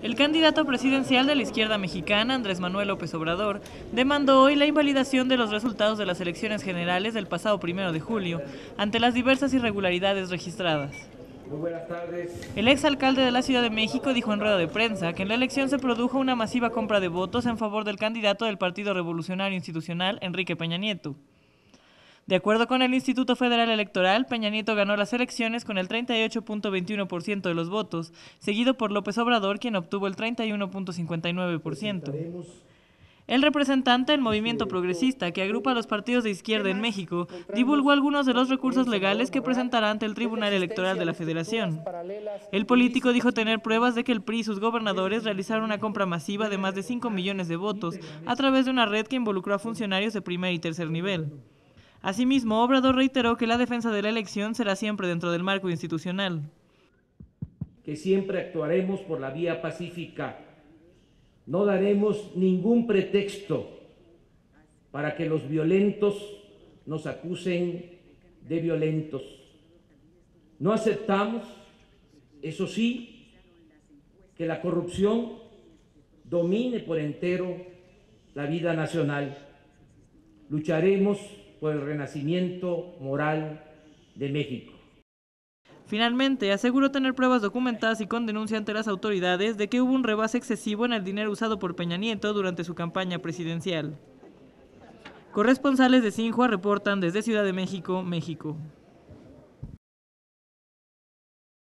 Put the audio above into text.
El candidato presidencial de la izquierda mexicana, Andrés Manuel López Obrador, demandó hoy la invalidación de los resultados de las elecciones generales del pasado primero de julio, ante las diversas irregularidades registradas. Muy buenas tardes. El exalcalde de la Ciudad de México dijo en rueda de prensa que en la elección se produjo una masiva compra de votos en favor del candidato del Partido Revolucionario Institucional, Enrique Peña Nieto. De acuerdo con el Instituto Federal Electoral, Peña Nieto ganó las elecciones con el 38.21% de los votos, seguido por López Obrador, quien obtuvo el 31.59%. El representante del movimiento progresista, que agrupa a los partidos de izquierda en México, divulgó algunos de los recursos legales que presentará ante el Tribunal Electoral de la Federación. El político dijo tener pruebas de que el PRI y sus gobernadores realizaron una compra masiva de más de 5 millones de votos a través de una red que involucró a funcionarios de primer y tercer nivel. Asimismo, Obrador reiteró que la defensa de la elección será siempre dentro del marco institucional. Que siempre actuaremos por la vía pacífica. No daremos ningún pretexto para que los violentos nos acusen de violentos. No aceptamos, eso sí, que la corrupción domine por entero la vida nacional. Lucharemos por el renacimiento moral de México. Finalmente, aseguró tener pruebas documentadas y con denuncia ante las autoridades de que hubo un rebase excesivo en el dinero usado por Peña Nieto durante su campaña presidencial. Corresponsales de Sinjua reportan desde Ciudad de México, México.